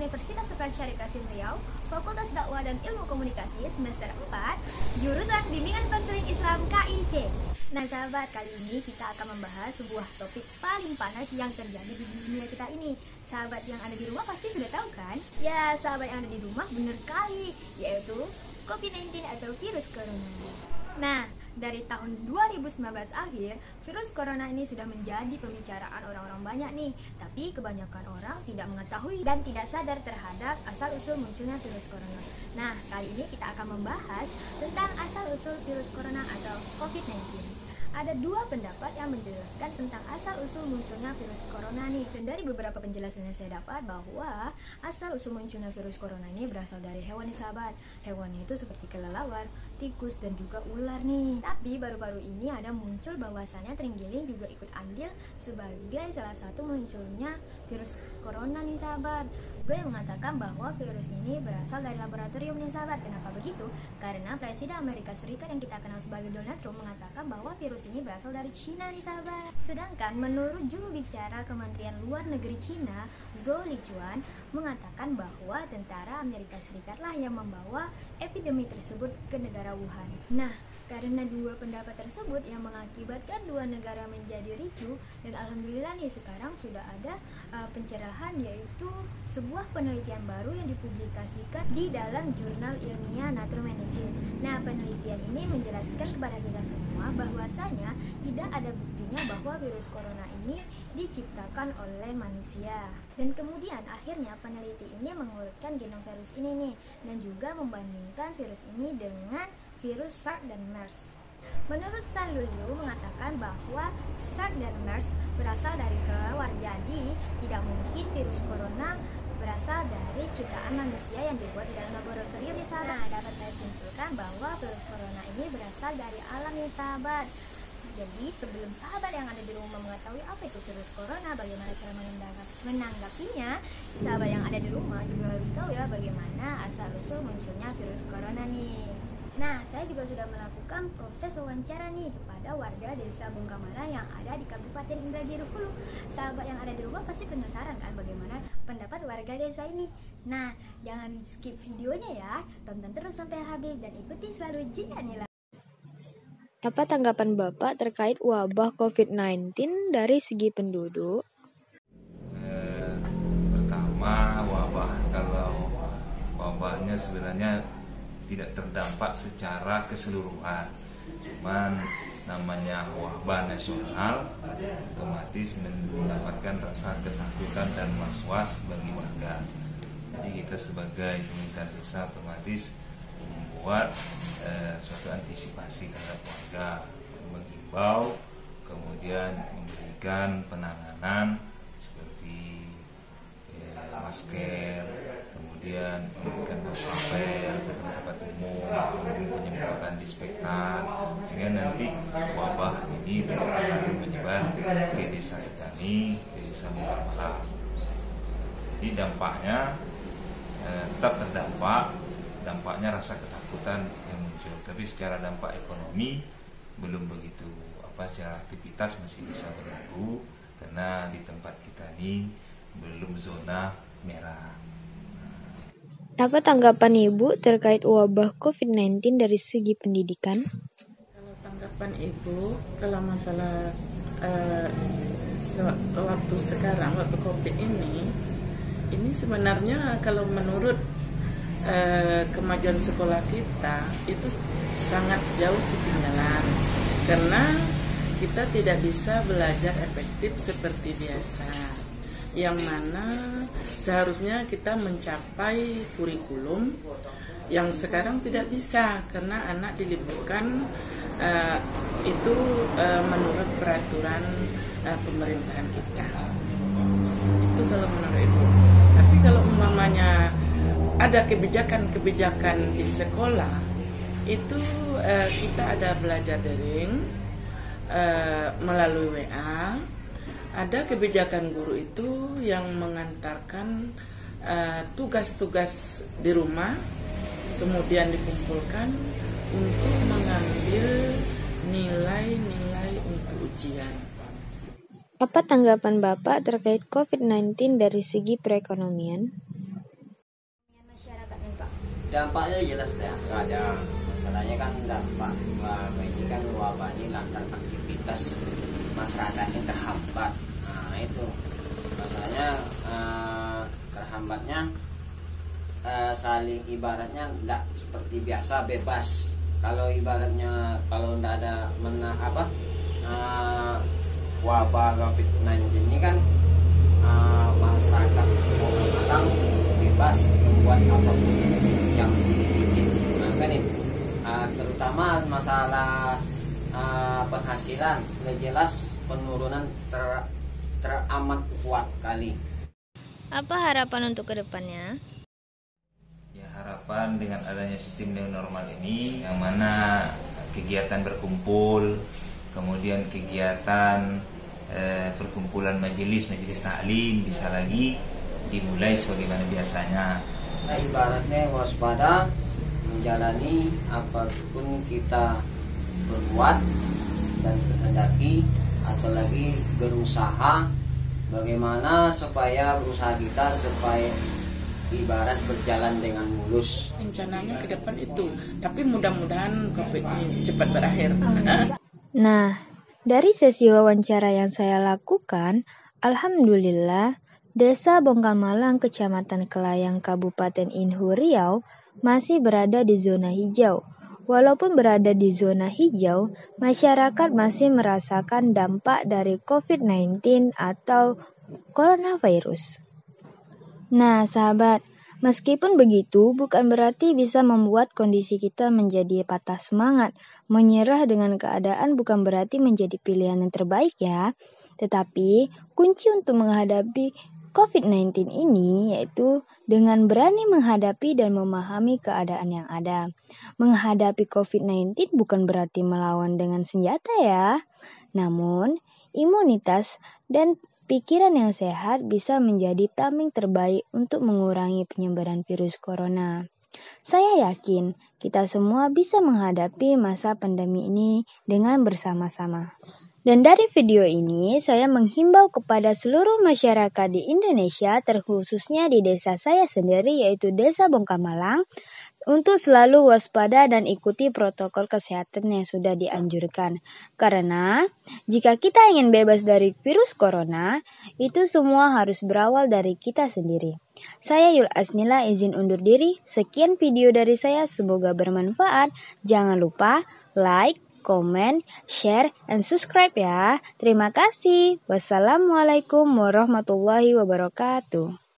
Universitas Sultan Syarif Kasim Riau, Fakultas Dakwah dan Ilmu Komunikasi semester 4, jurusan Bimbingan Konseling Islam KIC. Nah sahabat, kali ini kita akan membahas sebuah topik paling panas yang terjadi di dunia kita ini. Sahabat yang ada di rumah pasti sudah tahu kan? Ya, sahabat yang ada di rumah benar sekali, yaitu COVID-19 atau virus corona. Nah, dari tahun 2019 akhir, virus corona ini sudah menjadi pembicaraan orang-orang banyak nih. Tapi kebanyakan orang tidak mengetahui dan tidak sadar terhadap asal-usul munculnya virus corona. Nah, kali ini kita akan membahas tentang asal-usul virus corona atau COVID-19 ada dua pendapat yang menjelaskan tentang asal-usul munculnya virus corona nih. Dan dari beberapa penjelasan yang saya dapat bahwa asal-usul munculnya virus corona ini berasal dari hewan sahabat. Hewannya itu seperti kelelawar, tikus, dan juga ular nih. Tapi baru-baru ini ada muncul bahwasannya terenggiling juga ikut andil sebagai salah satu munculnya virus corona nih sahabat. Gue mengatakan bahwa virus ini berasal dari laboratorium nih sahabat. Kenapa begitu? Karena Presiden Amerika Serikat yang kita kenal sebagai Donald Trump mengatakan bahwa virus ini berasal dari Cina nih sahabat. Sedangkan menurut juru bicara Kementerian Luar Negeri Cina, Zhou Lijuan, mengatakan bahwa tentara Amerika Serikat lah yang membawa epidemi tersebut ke negara Wuhan. Nah, karena dua pendapat tersebut yang mengakibatkan dua negara menjadi ricu dan alhamdulillah nih sekarang sudah ada uh, pencerahan yaitu sebuah penelitian baru yang dipublikasikan di dalam jurnal ilmiah Nature Medicine. Nah, penelitian ini menjelaskan kepada kita semua bahwasanya tidak ada buktinya bahwa virus corona ini diciptakan oleh manusia. Dan kemudian akhirnya peneliti ini mengurutkan genom virus ini nih dan juga membandingkan virus ini dengan virus SARS dan MERS. Menurut San Lulu mengatakan bahwa SARS dan MERS berasal dari kelelawar, jadi tidak mungkin virus corona berasal dari ciptaan manusia yang dibuat di dalam laboratorium nih sahabat. Nah, dapat saya simpulkan bahwa virus corona ini berasal dari alam nih sahabat. Jadi sebelum sahabat yang ada di rumah mengetahui apa itu virus corona, bagaimana cara menanggapinya, sahabat yang ada di rumah juga harus tahu ya bagaimana asal usul munculnya virus corona nih. Nah, saya juga sudah melakukan proses wawancara nih kepada warga desa Bungkamala yang ada di Kabupaten Indragiri Hulu. Sahabat yang ada di rumah pasti penasaran kan bagaimana pendapat warga desa ini. Nah, jangan skip videonya ya, tonton terus sampai habis dan ikuti selalu jika nilai. Apa tanggapan Bapak terkait wabah COVID-19 dari segi penduduk? Eh, pertama, wabah kalau wabahnya sebenarnya tidak terdampak secara keseluruhan. Cuman namanya wabah nasional otomatis mendapatkan rasa ketakutan dan was-was bagi warga. Jadi kita sebagai pemerintah desa otomatis membuat eh, suatu antisipasi terhadap warga mengimbau kemudian memberikan penanganan seperti eh, masker kemudian memberikan paspel kemudian penyemprotan dispektan, sehingga nanti wabah ini terlalu menyebar ke desa Itani, ke desa Mukamala. Jadi dampaknya eh, tetap terdampak, dampaknya rasa ketakutan yang muncul. Tapi secara dampak ekonomi belum begitu apa secara aktivitas masih bisa berlaku karena di tempat kita ini belum zona merah. Apa tanggapan Ibu terkait wabah COVID-19 dari segi pendidikan? Kalau tanggapan Ibu, kalau masalah uh, waktu sekarang, waktu COVID ini, ini sebenarnya kalau menurut uh, kemajuan sekolah kita itu sangat jauh ketinggalan karena kita tidak bisa belajar efektif seperti biasa yang mana seharusnya kita mencapai kurikulum yang sekarang tidak bisa karena anak diliburkan uh, itu uh, menurut peraturan uh, pemerintahan kita. Itu kalau menurut itu tapi kalau umpamanya ada kebijakan-kebijakan di sekolah itu uh, kita ada belajar daring uh, melalui WA ada kebijakan guru itu yang mengantarkan eh, tugas-tugas uh, di rumah kemudian dikumpulkan untuk mengambil nilai-nilai untuk ujian. Apa tanggapan Bapak terkait COVID-19 dari segi perekonomian? dampaknya jelas ya ada masalahnya kan dampak wabah ini kan wabah ini lantaran aktivitas masyarakatnya terhambat. Nah itu. Masalahnya eh, terhambatnya eh, saling ibaratnya tidak seperti biasa bebas. Kalau ibaratnya kalau tidak ada mena apa eh, wabah covid-19 ini kan eh, masyarakat Malang bebas membuat apa pun yang diizin nah, kan itu. Eh, terutama masalah eh, penghasilan jelas penurunan ter, teramat kuat kali Apa harapan untuk ke depannya? Ya harapan dengan adanya sistem new normal ini yang mana kegiatan berkumpul, kemudian kegiatan eh, perkumpulan majelis majelis taklim bisa lagi dimulai sebagaimana biasanya. nah, ibaratnya waspada menjalani apa pun kita berbuat dan kehendaki atau lagi berusaha bagaimana supaya berusaha kita supaya ibarat berjalan dengan mulus rencananya ke depan itu tapi mudah-mudahan covid ini cepat berakhir Nah, dari sesi wawancara yang saya lakukan, Alhamdulillah, Desa Bongkal Malang, Kecamatan Kelayang, Kabupaten Inhu Riau masih berada di zona hijau. Walaupun berada di zona hijau, masyarakat masih merasakan dampak dari COVID-19 atau coronavirus. Nah, sahabat, meskipun begitu bukan berarti bisa membuat kondisi kita menjadi patah semangat. Menyerah dengan keadaan bukan berarti menjadi pilihan yang terbaik ya. Tetapi kunci untuk menghadapi COVID-19 ini yaitu dengan berani menghadapi dan memahami keadaan yang ada. Menghadapi COVID-19 bukan berarti melawan dengan senjata ya. Namun, imunitas dan pikiran yang sehat bisa menjadi tameng terbaik untuk mengurangi penyebaran virus corona. Saya yakin kita semua bisa menghadapi masa pandemi ini dengan bersama-sama. Dan dari video ini, saya menghimbau kepada seluruh masyarakat di Indonesia, terkhususnya di desa saya sendiri, yaitu Desa Bongkamalang, untuk selalu waspada dan ikuti protokol kesehatan yang sudah dianjurkan. Karena jika kita ingin bebas dari virus corona, itu semua harus berawal dari kita sendiri. Saya Yul Asnila izin undur diri. Sekian video dari saya, semoga bermanfaat. Jangan lupa like, komen, share, and subscribe ya. Terima kasih. Wassalamualaikum warahmatullahi wabarakatuh.